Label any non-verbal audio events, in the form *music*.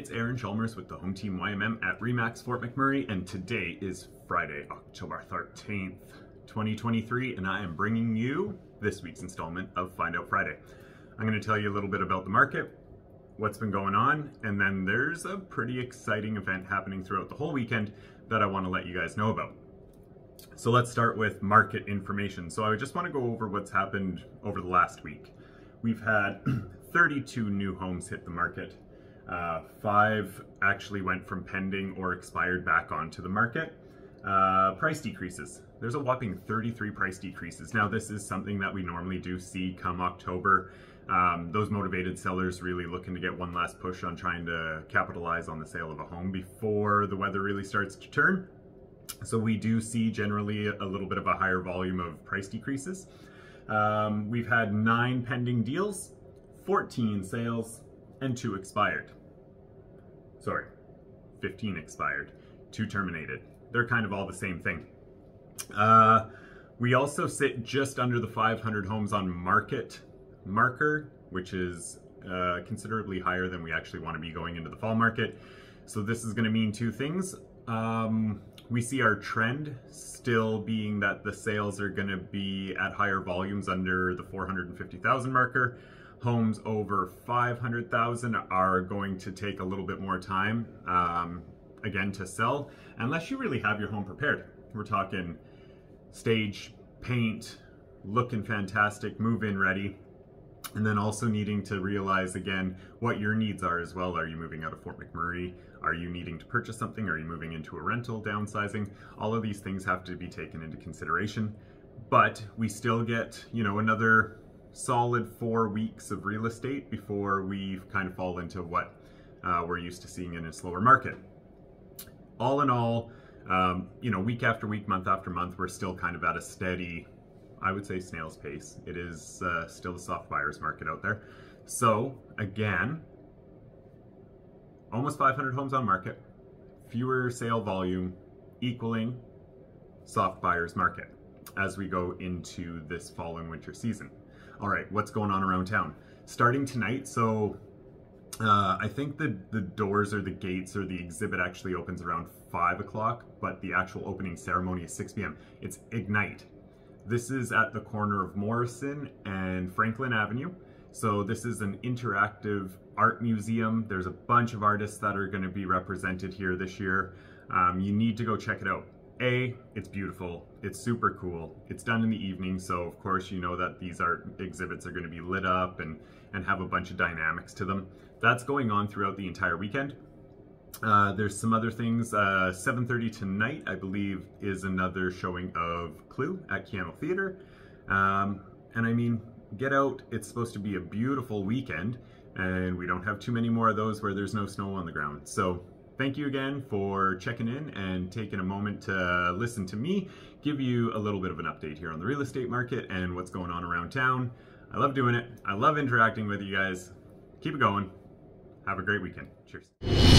it's Aaron Chalmers with the Home Team YMM at REMAX Fort McMurray, and today is Friday, October 13th, 2023, and I am bringing you this week's installment of Find Out Friday. I'm going to tell you a little bit about the market, what's been going on, and then there's a pretty exciting event happening throughout the whole weekend that I want to let you guys know about. So let's start with market information. So I just want to go over what's happened over the last week. We've had *clears throat* 32 new homes hit the market. Uh, five actually went from pending or expired back onto the market. Uh, price decreases. There's a whopping 33 price decreases. Now, this is something that we normally do see come October. Um, those motivated sellers really looking to get one last push on trying to capitalize on the sale of a home before the weather really starts to turn. So we do see generally a little bit of a higher volume of price decreases. Um, we've had nine pending deals, 14 sales, and two expired. Sorry, 15 expired, two terminated. They're kind of all the same thing. Uh, we also sit just under the 500 homes on market marker, which is uh, considerably higher than we actually want to be going into the fall market. So this is going to mean two things. Um, we see our trend still being that the sales are going to be at higher volumes under the 450,000 marker. Homes over 500,000 are going to take a little bit more time, um, again, to sell, unless you really have your home prepared. We're talking stage, paint, looking fantastic, move-in ready, and then also needing to realize again what your needs are as well. Are you moving out of Fort McMurray? Are you needing to purchase something? Are you moving into a rental, downsizing? All of these things have to be taken into consideration. But we still get, you know, another solid four weeks of real estate before we kind of fall into what uh, we're used to seeing in a slower market. All in all, um, you know, week after week, month after month, we're still kind of at a steady, I would say snail's pace. It is uh, still a soft buyer's market out there. So again, almost 500 homes on market, fewer sale volume, equaling soft buyer's market as we go into this fall and winter season. All right, what's going on around town? Starting tonight, so uh, I think the, the doors or the gates or the exhibit actually opens around 5 o'clock, but the actual opening ceremony is 6 p.m. It's Ignite. This is at the corner of Morrison and Franklin Avenue. So this is an interactive art museum. There's a bunch of artists that are going to be represented here this year. Um, you need to go check it out. A, it's beautiful, it's super cool, it's done in the evening, so of course you know that these art exhibits are going to be lit up and, and have a bunch of dynamics to them. That's going on throughout the entire weekend. Uh, there's some other things, uh, 7.30 tonight, I believe, is another showing of Clue at Keyano Theatre. Um, and I mean, get out, it's supposed to be a beautiful weekend, and we don't have too many more of those where there's no snow on the ground. So thank you again for checking in and taking a moment to listen to me give you a little bit of an update here on the real estate market and what's going on around town. I love doing it. I love interacting with you guys. Keep it going. Have a great weekend. Cheers.